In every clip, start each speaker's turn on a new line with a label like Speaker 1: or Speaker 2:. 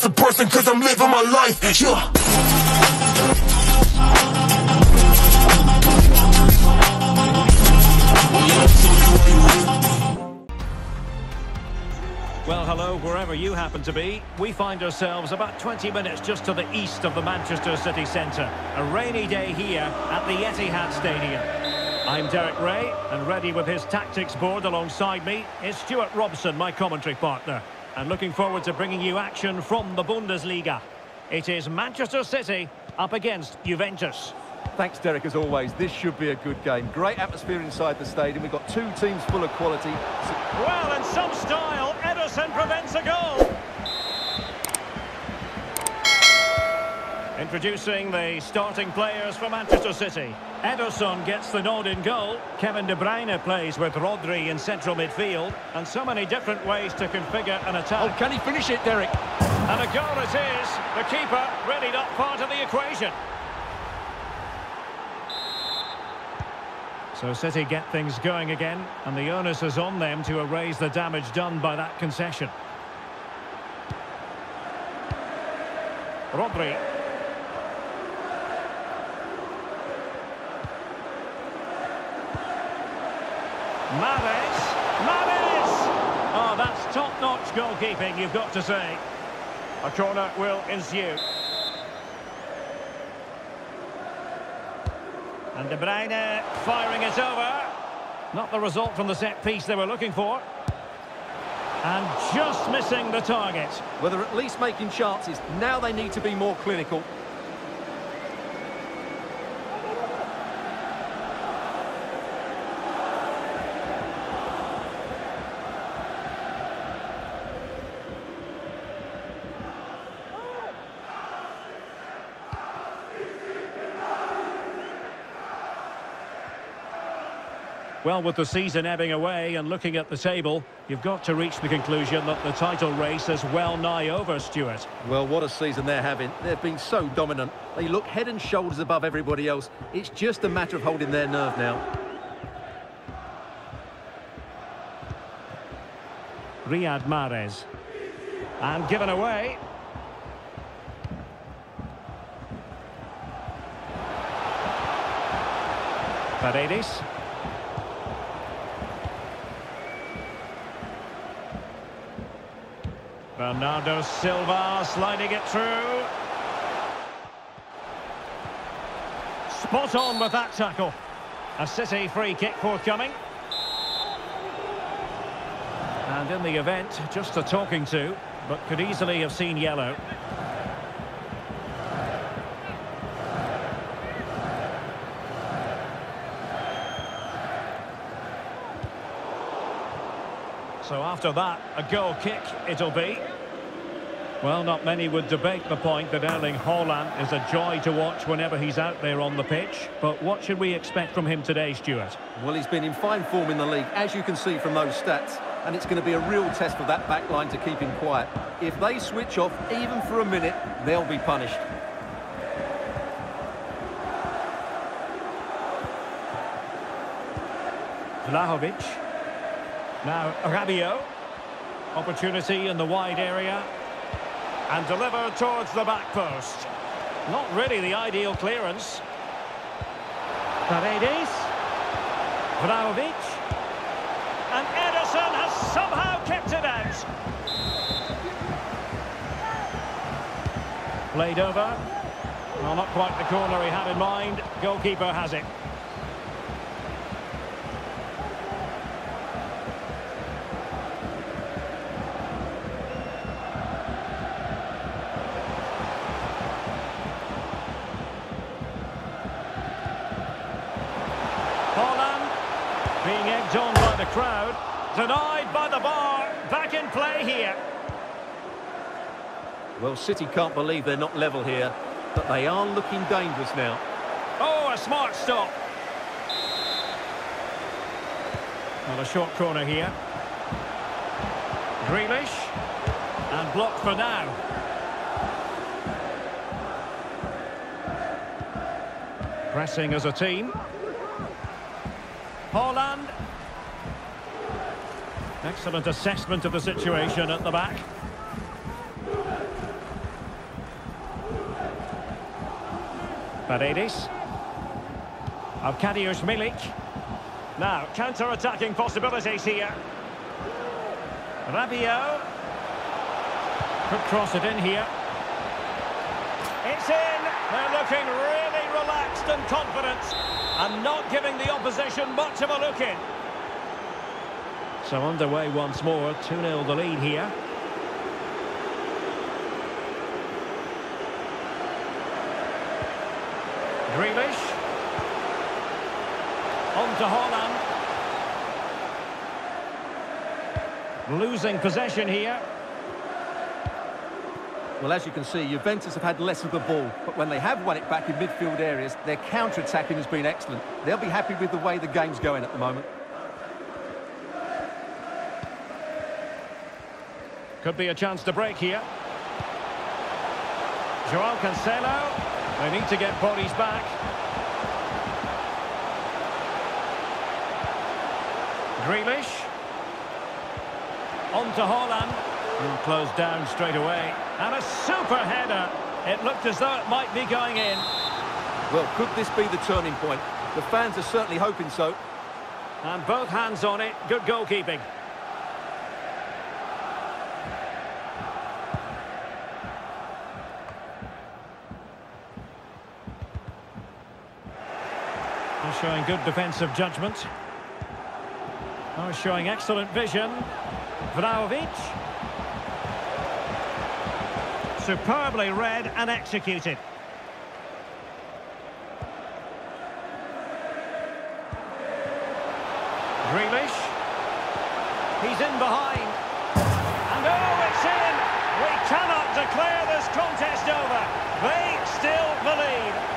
Speaker 1: as a person cause I'm living my life. Yeah.
Speaker 2: Wherever you happen to be. We find ourselves about 20 minutes just to the east of the Manchester city centre. A rainy day here at the Etihad Stadium. I'm Derek Ray, and ready with his tactics board alongside me is Stuart Robson, my commentary partner. And looking forward to bringing you action from the Bundesliga. It is Manchester City up against Juventus.
Speaker 3: Thanks, Derek, as always. This should be a good game. Great atmosphere inside the stadium. We've got two teams full of quality.
Speaker 2: Well, in some style, Ederson prevents a goal. Introducing the starting players for Manchester City. Ederson gets the nod in goal. Kevin De Bruyne plays with Rodri in central midfield. And so many different ways to configure an
Speaker 3: Oh,
Speaker 2: attack.
Speaker 3: can he finish it, Derek?
Speaker 2: And a goal it is. The keeper really not part of the equation. So City get things going again, and the onus is on them to erase the damage done by that concession. Rodri. Mahrez. Mahrez! Oh, that's top-notch goalkeeping, you've got to say. A corner will ensue. And De Bruyne firing it over. Not the result from the set piece they were looking for. And just missing the target.
Speaker 3: Well, they're at least making chances. Now they need to be more clinical.
Speaker 2: Well, with the season ebbing away and looking at the table, you've got to reach the conclusion that the title race is well nigh over, Stuart.
Speaker 3: Well, what a season they're having. They've been so dominant. They look head and shoulders above everybody else. It's just a matter of holding their nerve now.
Speaker 2: Riyad Mahrez. And given away. Paredes. Bernardo Silva sliding it through. Spot on with that tackle. A City free kick forthcoming. And in the event, just a talking to, but could easily have seen yellow. So after that, a goal kick it'll be. Well, not many would debate the point that Erling Haaland is a joy to watch whenever he's out there on the pitch. But what should we expect from him today, Stuart?
Speaker 3: Well, he's been in fine form in the league, as you can see from those stats. And it's going to be a real test for that back line to keep him quiet. If they switch off, even for a minute, they'll be punished.
Speaker 2: Vlahovic. Now Rabiot. Opportunity in the wide area. And delivered towards the back post. Not really the ideal clearance. Paredes. Vlahovic. And Ederson has somehow kept it out. Played over. Well, not quite the corner he had in mind. Goalkeeper has it. Denied by the bar. Back in play here.
Speaker 3: Well, City can't believe they're not level here, but they are looking dangerous now.
Speaker 2: Oh, a smart stop. Well, a short corner here. Grealish. And blocked for now. Pressing as a team. Haaland. Excellent assessment of the situation at the back. Paredes. Arkadiusz Milik. Now, counter-attacking possibilities here. Rabiot. Could cross it in here. It's in! They're looking really relaxed and confident and not giving the opposition much of a look in. So underway once more, 2-0 the lead here. Grealish. On to Haaland. Losing possession here.
Speaker 3: Well, as you can see, Juventus have had less of the ball, but when they have won it back in midfield areas, their counter-attacking has been excellent. They'll be happy with the way the game's going at the moment.
Speaker 2: Could be a chance to break here. Joao Cancelo. They need to get bodies back. Grealish. On to Haaland. And closed down straight away. And a super header. It looked as though it might be going in.
Speaker 3: Well, could this be the turning point? The fans are certainly hoping so.
Speaker 2: And both hands on it. Good goalkeeping. Showing good defensive judgment. Oh, showing excellent vision. Vlahovic. Superbly read and executed. Grealish. He's in behind. And oh, it's in! We cannot declare this contest over. They still believe.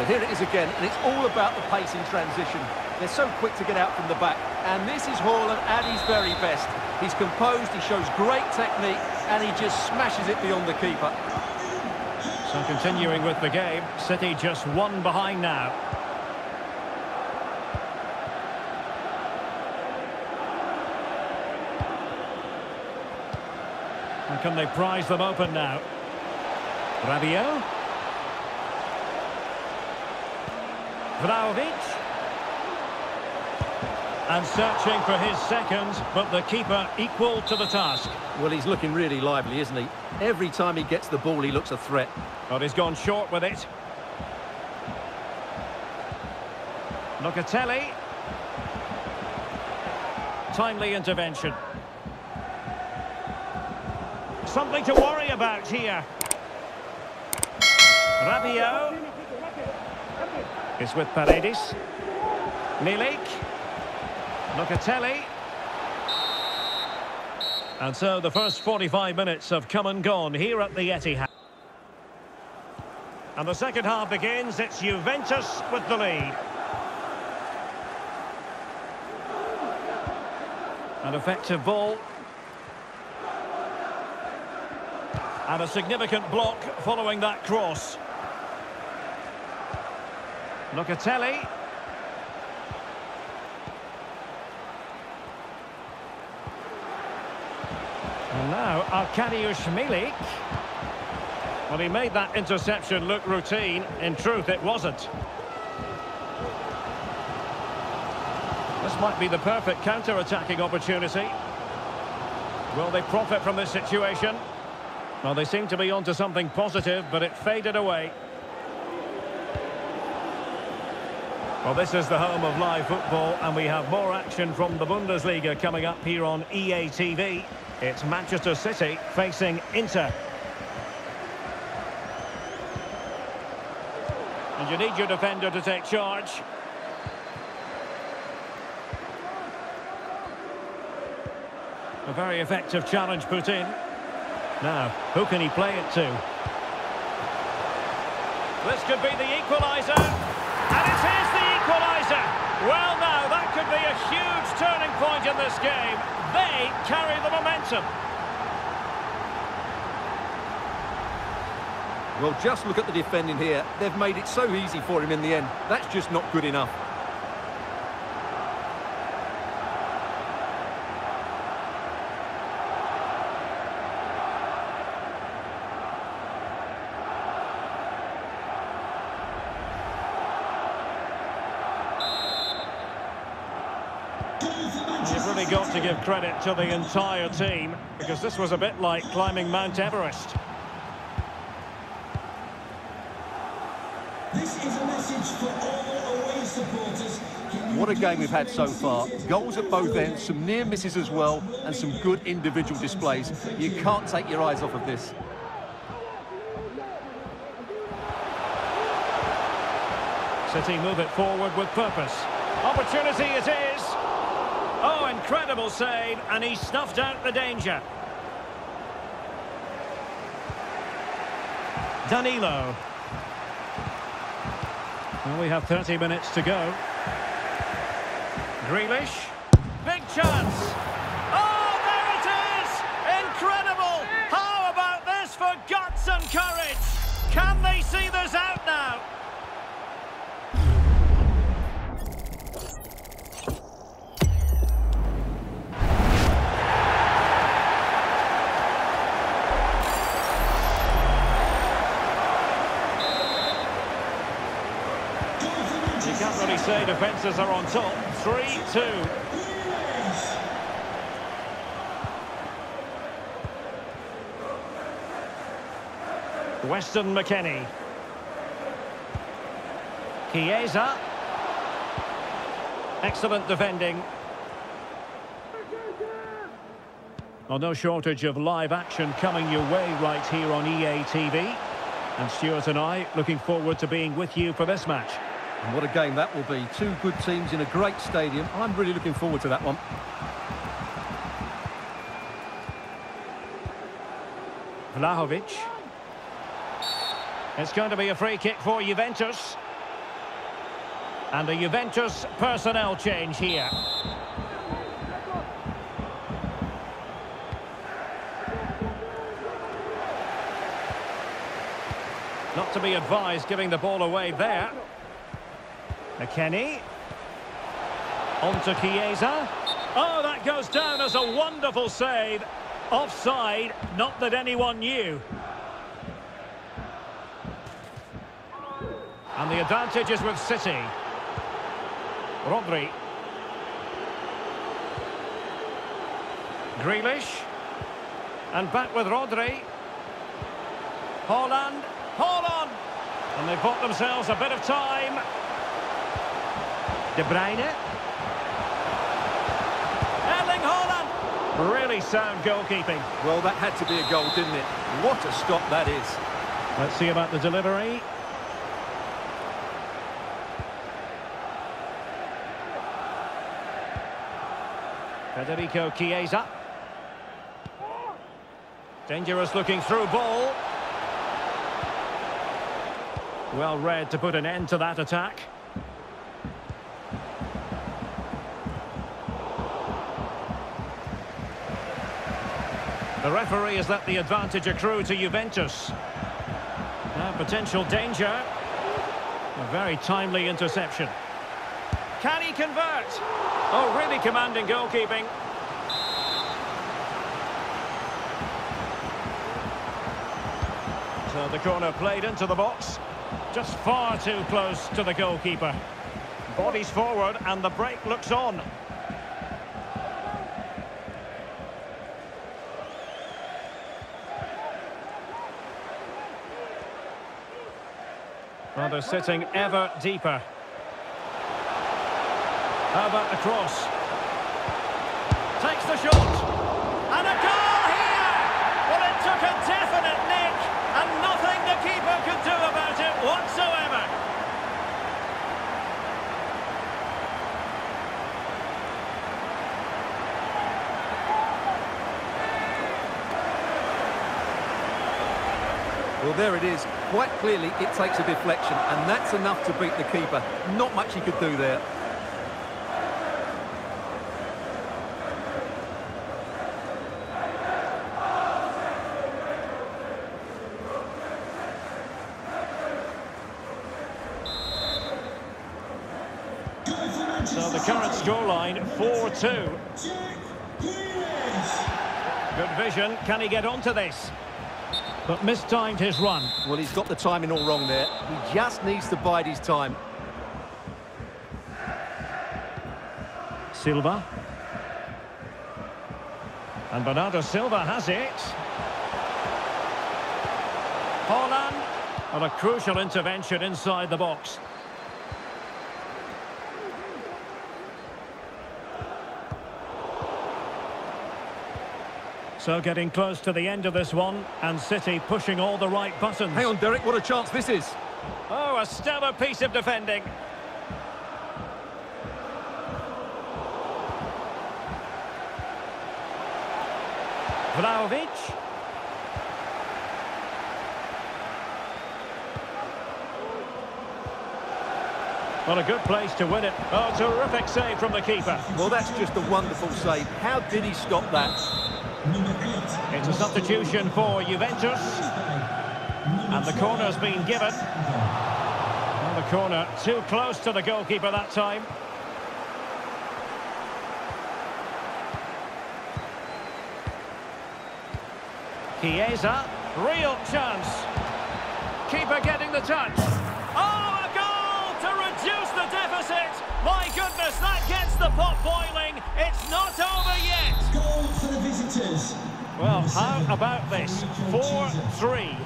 Speaker 3: Well, here it is again, and it's all about the pace in transition. They're so quick to get out from the back, and this is Haaland at his very best. He's composed, he shows great technique, and he just smashes it beyond the keeper.
Speaker 2: So continuing with the game, City just one behind now. And can they prize them open now? Rabiot. Vlahovic. And searching for his second, but the keeper equal to the task.
Speaker 3: Well, he's looking really lively, isn't he? Every time he gets the ball, he looks a threat.
Speaker 2: But he's gone short with it. Locatelli. Timely intervention. Something to worry about here. Rabiot. Is with Paredes. Milik. Locatelli. And so the first 45 minutes have come and gone here at the Etihad. And the second half begins. It's Juventus with the lead. An effective ball. And a significant block following that cross. Locatelli. And now Arkadiusz Milik. Well, he made that interception look routine. In truth, it wasn't. This might be the perfect counter-attacking opportunity. Will they profit from this situation? Well, they seem to be onto something positive, but it faded away. Well, this is the home of live football, and we have more action from the Bundesliga coming up here on EA TV. It's Manchester City facing Inter. And you need your defender to take charge. A very effective challenge put in. Now, who can he play it to? This could be the equaliser. Well, now, that could be a huge turning point in this game. They carry the momentum.
Speaker 3: Well, just look at the defending here. They've made it so easy for him in the end. That's just not good enough.
Speaker 2: Really got to give credit to the entire team because this was a bit like climbing Mount Everest.
Speaker 4: This is a message for all away supporters.
Speaker 3: What a game we've had so far. Goals at both ends, some near misses as well, and some good individual displays. You can't take your eyes off of this.
Speaker 2: City move it forward with purpose. Opportunity it is. Oh, incredible save, and he snuffed out the danger. Danilo. Well, we have 30 minutes to go. Grealish. Big chance. Say defences are on top. 3-2. Weston McKennie. Chiesa. Excellent defending. Well, no shortage of live action coming your way right here on EA TV. And Stuart and I looking forward to being with you for this match.
Speaker 3: And what a game that will be. Two good teams in a great stadium. I'm really looking forward to that one.
Speaker 2: Vlahovic. It's going to be a free kick for Juventus. And a Juventus personnel change here. Not to be advised giving the ball away there. McKennie. On to Chiesa. Oh, that goes down as a wonderful save. Offside, not that anyone knew. And the advantage is with City. Rodri. Grealish. And back with Rodri. Haaland. Haaland. And they've bought themselves a bit of time. De Bruyne. Erling Haaland. Really sound goalkeeping.
Speaker 3: Well, that had to be a goal, didn't it? What a stop that is.
Speaker 2: Let's see about the delivery. Federico Chiesa. Dangerous looking through ball. Well read to put an end to that attack. The referee has let the advantage accrue to Juventus. Now potential danger. A very timely interception. Can he convert? Oh, really commanding goalkeeping. So the corner played into the box. Just far too close to the goalkeeper. Bodies forward and the break looks on. They're sitting ever deeper. How about the cross? Takes the shot. And a goal Well,
Speaker 3: there it is. Quite clearly, it takes a deflection, and that's enough to beat the keeper. Not much he could do there.
Speaker 2: So the current scoreline, 4-2. Good vision. Can he get onto this? But mistimed his run.
Speaker 3: Well, he's got the timing all wrong there. He just needs to bide his time.
Speaker 2: Silva. And Bernardo Silva has it. Haaland. And a crucial intervention inside the box. So getting close to the end of this one, and City pushing all the right buttons.
Speaker 3: Hang on, Derek, what a chance this is.
Speaker 2: Oh, a stellar piece of defending. Vlahovic. What a good place to win it. Oh, terrific save from the keeper.
Speaker 3: Well, that's just a wonderful save. How did he stop that?
Speaker 2: It's a substitution for Juventus. And the corner's been given. And the corner too close to the goalkeeper that time. Chiesa, real chance. Keeper getting the touch. Oh, a goal to reduce the deficit. My goodness, that gets the pot boiling. It's not over yet.
Speaker 4: Goal for the visitors.
Speaker 2: Well, how about this? 4-3.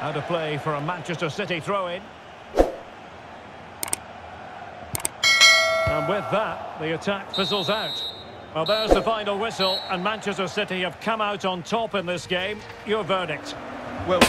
Speaker 2: Out of play for a Manchester City throw-in. And with that, the attack fizzles out. Well, there's the final whistle, and Manchester City have come out on top in this game. Your verdict?
Speaker 3: Well,